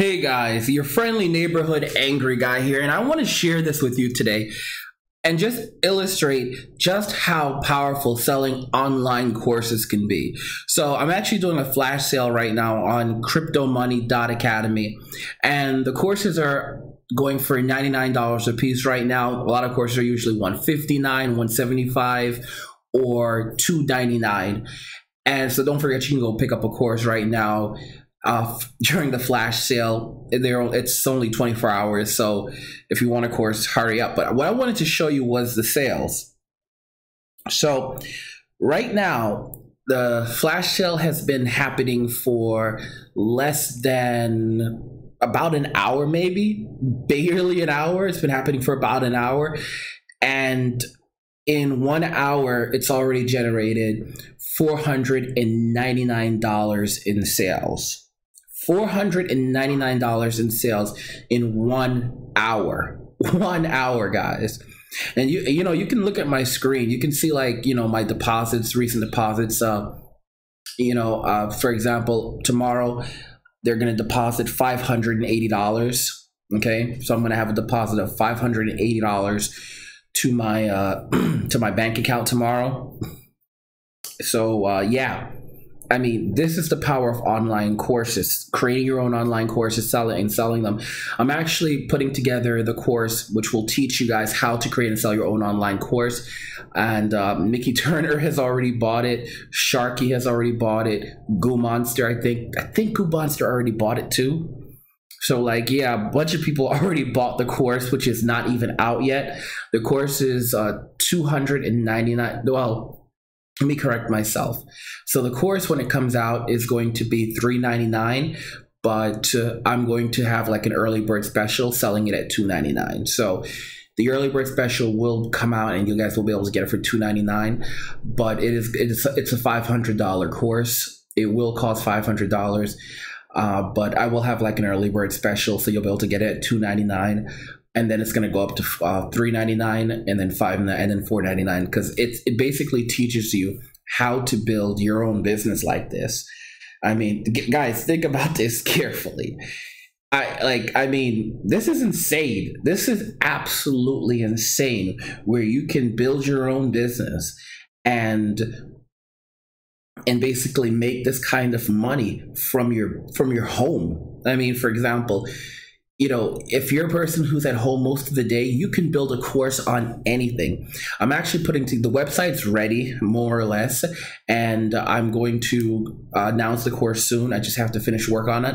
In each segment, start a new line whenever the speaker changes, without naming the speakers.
Hey guys, your friendly neighborhood angry guy here, and I want to share this with you today and just illustrate just how powerful selling online courses can be. So, I'm actually doing a flash sale right now on cryptomoney.academy, and the courses are going for $99 a piece right now. A lot of courses are usually 159, 175 or 299. And so don't forget you can go pick up a course right now during the flash sale. There, it's only 24 hours, so if you want a course, hurry up. But what I wanted to show you was the sales. So right now, the flash sale has been happening for less than about an hour, maybe barely an hour. It's been happening for about an hour, and in one hour, it's already generated $499 in sales. $499 in sales in one hour. One hour, guys. And you you know, you can look at my screen. You can see like, you know, my deposits, recent deposits. Uh, you know, uh, for example, tomorrow they're gonna deposit $580. Okay. So I'm gonna have a deposit of $580 to my uh to my bank account tomorrow. So uh yeah I mean, this is the power of online courses, creating your own online courses, selling and selling them. I'm actually putting together the course which will teach you guys how to create and sell your own online course. And um, Nikki Turner has already bought it. Sharky has already bought it. Goo Monster, I think. I think Goo Monster already bought it too. So, like, yeah, a bunch of people already bought the course, which is not even out yet. The course is uh, 299. Well, let me correct myself. So the course when it comes out is going to be 399 but uh, I'm going to have like an early bird special selling it at 299. So the early bird special will come out and you guys will be able to get it for 299 but it is it's it's a $500 course. It will cost $500. Uh, but I will have like an early bird special, so you'll be able to get it at two ninety nine and then it's going to go up to uh, 399 and then 5 and then 499 because it's it basically teaches you how to build your own business like this. I mean guys think about this carefully. I like i mean this is insane. This is absolutely insane where you can build your own business and and basically make this kind of money from your from your home. I mean for example you know, if you're a person who's at home most of the day, you can build a course on anything. I'm actually putting to, the website's ready, more or less, and I'm going to uh, announce the course soon. I just have to finish work on it,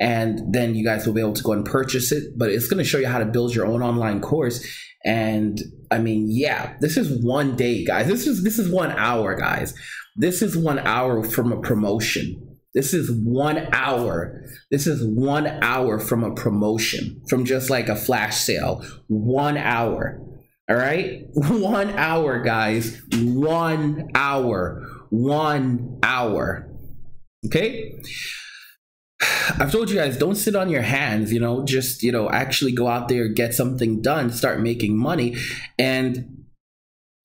and then you guys will be able to go and purchase it. But it's going to show you how to build your own online course. And I mean, yeah, this is one day, guys. This is this is one hour, guys. This is one hour from a promotion this is one hour. This is one hour from a promotion, from just like a flash sale. One hour. All right? One hour, guys. One hour. One hour. Okay? I've told you guys, don't sit on your hands, you know, just, you know, actually go out there, get something done, start making money. And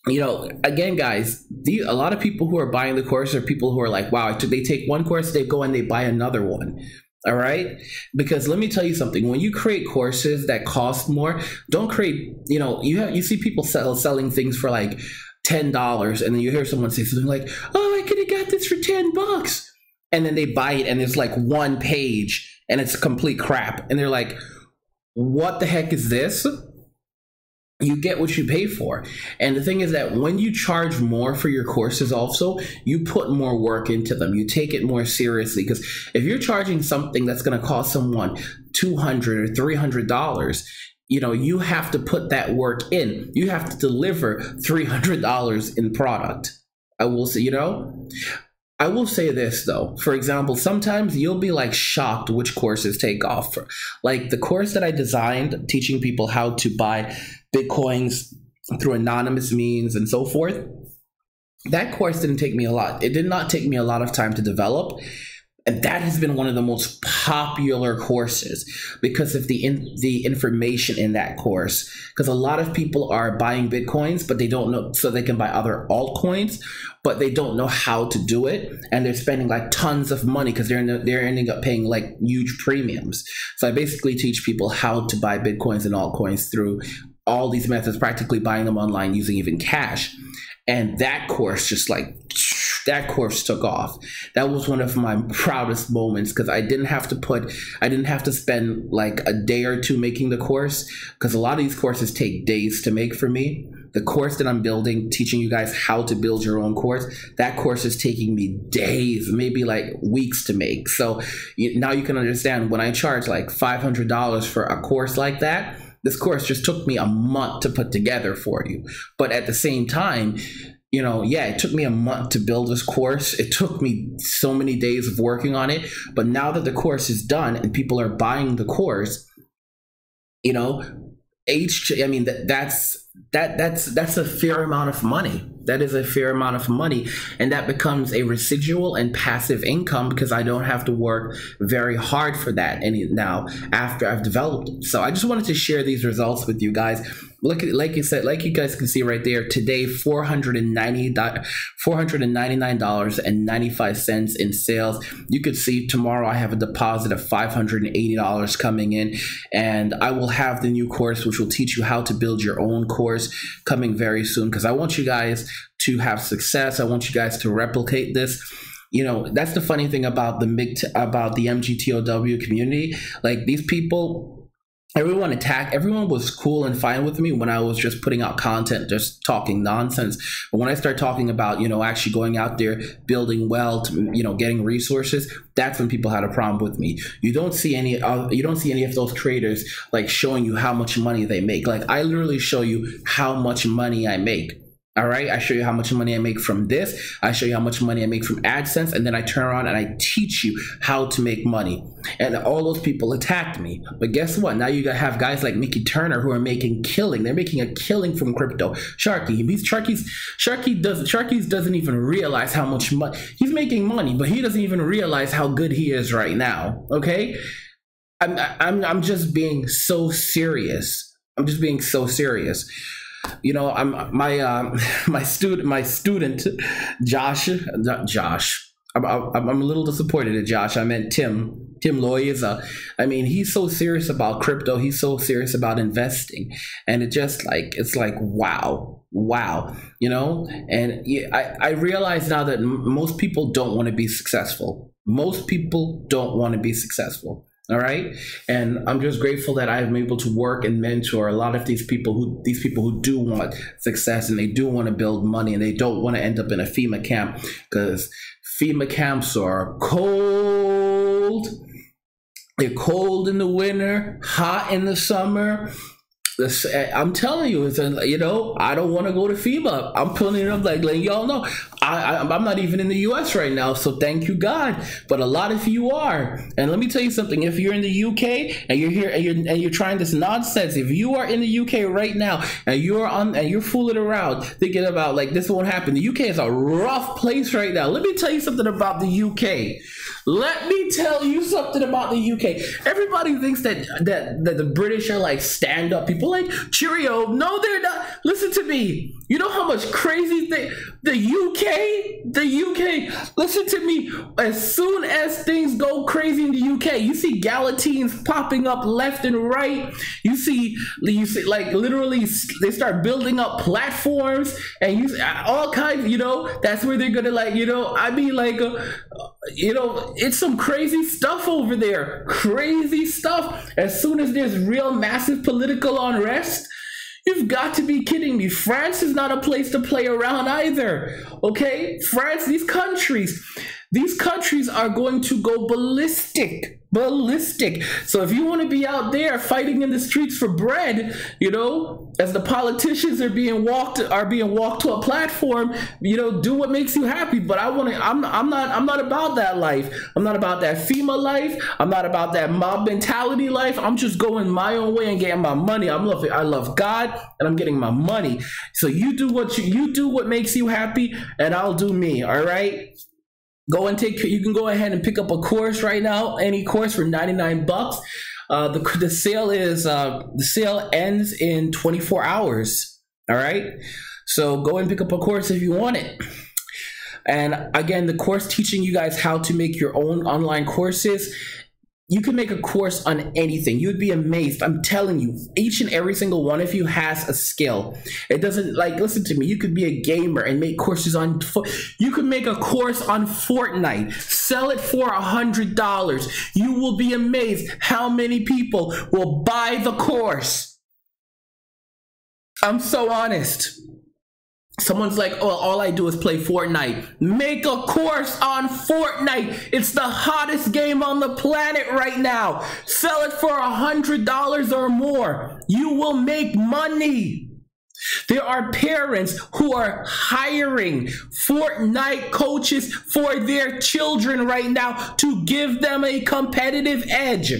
you know, again, guys, the, a lot of people who are buying the course are people who are like, wow, they take one course, they go and they buy another one. All right. Because let me tell you something. When you create courses that cost more, don't create, you know, you have, you see people sell, selling things for like $10 and then you hear someone say something like, oh, I could have got this for 10 bucks. And then they buy it and it's like one page and it's complete crap. And they're like, what the heck is this? You get what you pay for. And the thing is that when you charge more for your courses, also, you put more work into them. You take it more seriously. Because if you're charging something that's going to cost someone 200 or $300, you know, you have to put that work in. You have to deliver $300 in product. I will say, you know, I will say this though. For example, sometimes you'll be like shocked which courses take off. Like the course that I designed teaching people how to buy Bitcoins through anonymous means and so forth. That course didn't take me a lot. It did not take me a lot of time to develop. And that has been one of the most popular courses because of the in, the information in that course. Because a lot of people are buying bitcoins but they don't know so they can buy other altcoins but they don't know how to do it. And they're spending like tons of money because they're the, they're ending up paying like huge premiums. So i basically teach people how to buy bitcoins and altcoins through all these methods practically buying them online using even cash. And that course just like that course took off. That was one of my proudest moments because i didn't have to put i didn't have to spend like a day or two making the course because a lot of these courses take days to make for me. The course that i'm building teaching you guys how to build your own course that course is taking me days maybe like weeks to make. So now you can understand when i charge like $500 for a course like that this course just took me a month to put together for you. But at the same time, you know, yeah, it took me a month to build this course. It took me so many days of working on it. But now that the course is done and people are buying the course, you know, H I mean that that's that that's that's a fair amount of money. That is a fair amount of money, and that becomes a residual and passive income because I don't have to work very hard for that any now after I've developed. So I just wanted to share these results with you guys look at like you said like you guys can see right there today 490 $499.95 in sales. You could see tomorrow i have a deposit of $580 coming in and i will have the new course which will teach you how to build your own course coming very soon because i want you guys to have success. I want you guys to replicate this. You know that's the funny thing about the about the mgtow community. Like these people everyone attacked everyone was cool and fine with me when i was just putting out content just talking nonsense. But when i start talking about you know actually going out there building wealth you know getting resources that's when people had a problem with me. You don't see any you don't see any of those traders like showing you how much money they make. Like i literally show you how much money i make all right. I show you how much money I make from this. I show you how much money I make from AdSense. And then I turn around and I teach you how to make money. And all those people attacked me. But guess what? Now you have guys like Mickey Turner who are making killing. They're making a killing from crypto. Sharky, he's Sharky's Sharky does Sharky's doesn't even realize how much money he's making money, but he doesn't even realize how good he is right now. Okay. I'm I'm I'm just being so serious. I'm just being so serious you know, I'm my um, my student my student Josh Josh. I'm, I'm, I'm a little disappointed at Josh. I meant Tim. Tim Loy is a, I mean, he's so serious about crypto. He's so serious about investing, and it just like it's like wow, wow, you know. And I I realize now that most people don't want to be successful. Most people don't want to be successful. All right. And I'm just grateful that I'm able to work and mentor a lot of these people who these people who do want success and they do want to build money and they don't want to end up in a FEMA camp because FEMA camps are cold. They're cold in the winter, hot in the summer, I'm telling you, it's a, you know, I don't want to go to FEMA. I'm pulling it up like letting y'all know. I, I, am not even in the U.S. right now, so thank you God. But a lot of you are, and let me tell you something. If you're in the UK and you're here and you're and you're trying this nonsense, if you are in the UK right now and you're on and you're fooling around thinking about like this won't happen, the UK is a rough place right now. Let me tell you something about the UK. Let me tell you something about the UK. Everybody thinks that that that the British are like stand up people, like cheerio. No, they're not. Listen to me. You know how much crazy thing the UK, the UK. Listen to me. As soon as things go crazy in the UK, you see Gallatines popping up left and right. You see, you see, like literally, they start building up platforms and you all kinds. You know, that's where they're gonna like. You know, I mean, like, uh, you know, it's some crazy stuff over there. Crazy stuff. As soon as there's real massive political unrest You've got to be kidding me. France is not a place to play around either. Okay? France, these countries, these countries are going to go ballistic ballistic. So if you want to be out there fighting in the streets for bread, you know, as the politicians are being walked are being walked to a platform, you know, do what makes you happy. But I want to. I'm I'm not I'm not about that life. I'm not about that FEMA life. I'm not about that mob mentality life. I'm just going my own way and getting my money. I'm loving. I love God and I'm getting my money. So you do what you you do what makes you happy, and I'll do me. All right. Go and take you can go ahead and pick up a course right now any course for 99 bucks. Uh, the, the sale is uh, the sale ends in 24 hours all right? So go and pick up a course if you want it. And again the course teaching you guys how to make your own online courses you can make a course on anything. You'd be amazed. I'm telling you, each and every single one of you has a skill. It doesn't like listen to me. You could be a gamer and make courses on. You could make a course on Fortnite. Sell it for a hundred dollars. You will be amazed how many people will buy the course. I'm so honest. Someone's like, oh, all I do is play Fortnite. Make a course on Fortnite. It's the hottest game on the planet right now. Sell it for a hundred dollars or more. You will make money. There are parents who are hiring Fortnite coaches for their children right now to give them a competitive edge.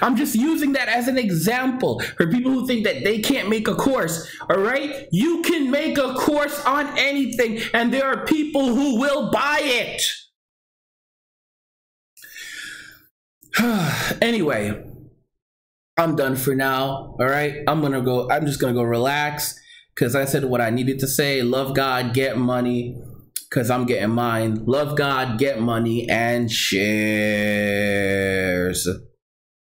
I'm just using that as an example for people who think that they can't make a course. All right? You can make a course on anything, and there are people who will buy it. anyway, I'm done for now. All right? I'm going to go, I'm just going to go relax because I said what I needed to say. Love God, get money because I'm getting mine. Love God, get money, and shares.